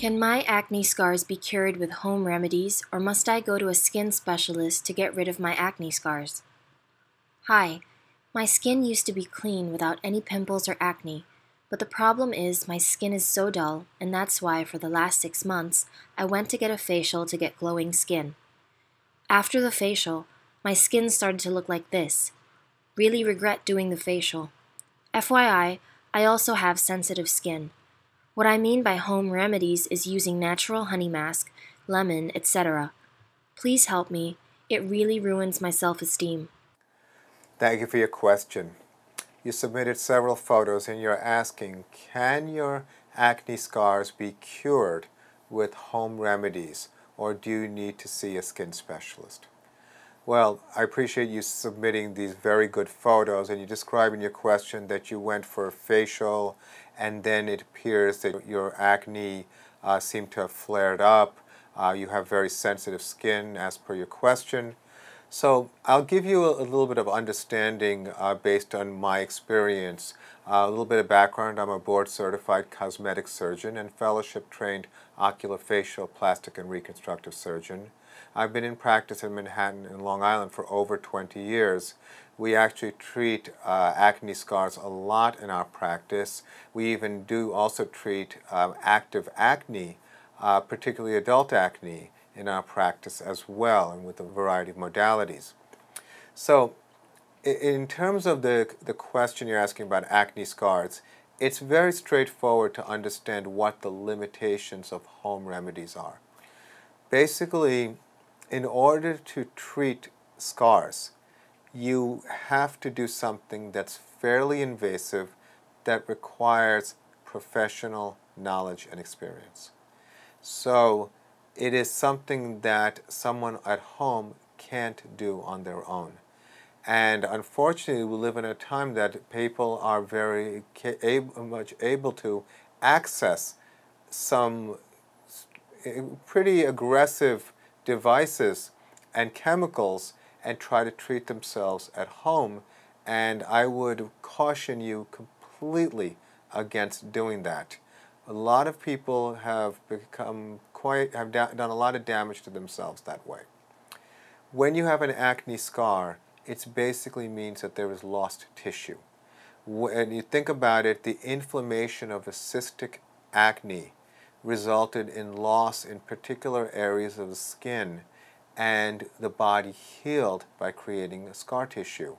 Can my acne scars be cured with home remedies, or must I go to a skin specialist to get rid of my acne scars? Hi, my skin used to be clean without any pimples or acne, but the problem is my skin is so dull, and that's why for the last six months I went to get a facial to get glowing skin. After the facial, my skin started to look like this. Really regret doing the facial. FYI, I also have sensitive skin. What I mean by home remedies is using natural honey mask, lemon, etc. Please help me. It really ruins my self esteem. Thank you for your question. You submitted several photos and you're asking can your acne scars be cured with home remedies or do you need to see a skin specialist? Well, I appreciate you submitting these very good photos and you describe in your question that you went for a facial and then it appears that your acne uh, seemed to have flared up. Uh, you have very sensitive skin as per your question. So I'll give you a, a little bit of understanding uh, based on my experience. Uh, a little bit of background, I'm a board certified cosmetic surgeon and fellowship trained oculofacial plastic and reconstructive surgeon. I've been in practice in Manhattan and Long Island for over 20 years. We actually treat uh, acne scars a lot in our practice. We even do also treat um, active acne, uh, particularly adult acne, in our practice as well, and with a variety of modalities. So, in terms of the, the question you're asking about acne scars, it's very straightforward to understand what the limitations of home remedies are. Basically, in order to treat scars, you have to do something that's fairly invasive that requires professional knowledge and experience. So it is something that someone at home can't do on their own. And unfortunately, we live in a time that people are very much able to access some Eh, pretty aggressive devices and chemicals and try to treat themselves at home. And I would caution you completely against doing that. A lot of people have become quite, have done a lot of damage to themselves that way. When you have an acne scar, it basically means that there is lost tissue. When you think about it, the inflammation of a cystic acne resulted in loss in particular areas of the skin and the body healed by creating a scar tissue.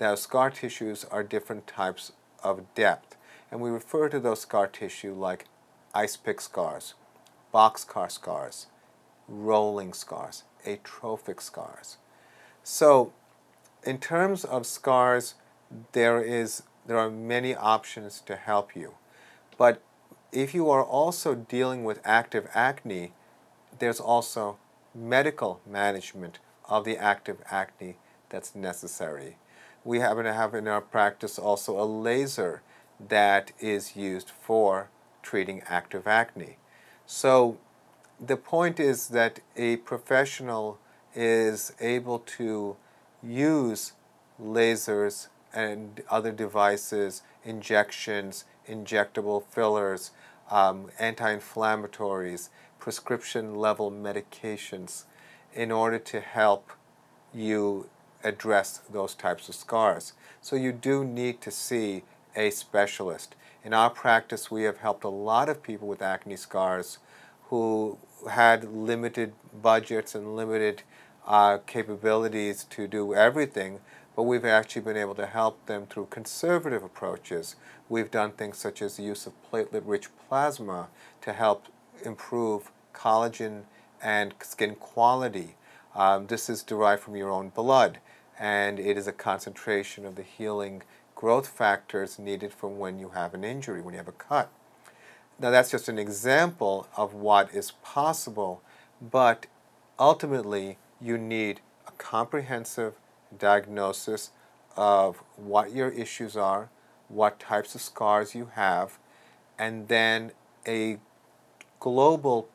Now, scar tissues are different types of depth, and we refer to those scar tissue like ice pick scars, boxcar scars, rolling scars, atrophic scars. So, in terms of scars, there is there are many options to help you, but if you are also dealing with active acne, there's also medical management of the active acne that's necessary. We happen to have in our practice also a laser that is used for treating active acne. So the point is that a professional is able to use lasers and other devices, injections, injectable fillers, um, anti-inflammatories, prescription level medications in order to help you address those types of scars. So you do need to see a specialist. In our practice, we have helped a lot of people with acne scars who had limited budgets and limited uh, capabilities to do everything, but we've actually been able to help them through conservative approaches. We've done things such as the use of platelet-rich plasma to help improve collagen and skin quality. Um, this is derived from your own blood, and it is a concentration of the healing growth factors needed for when you have an injury, when you have a cut. Now, that's just an example of what is possible, but ultimately, you need a comprehensive diagnosis of what your issues are, what types of scars you have, and then a global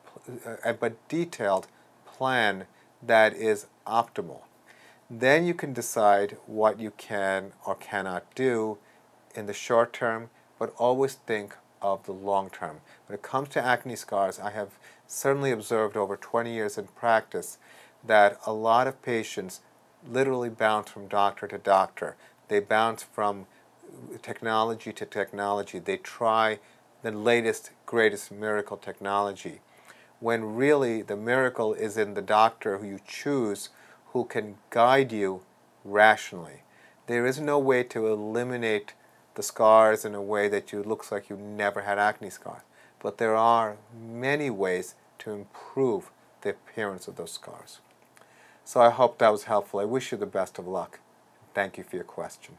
uh, but detailed plan that is optimal. Then you can decide what you can or cannot do in the short term, but always think of the long term. When it comes to acne scars, I have certainly observed over 20 years in practice that a lot of patients literally bounce from doctor to doctor. They bounce from technology to technology. They try the latest, greatest miracle technology. When really the miracle is in the doctor who you choose who can guide you rationally. There is no way to eliminate the scars in a way that you looks like you never had acne scars. But there are many ways to improve the appearance of those scars. So I hope that was helpful. I wish you the best of luck. Thank you for your question.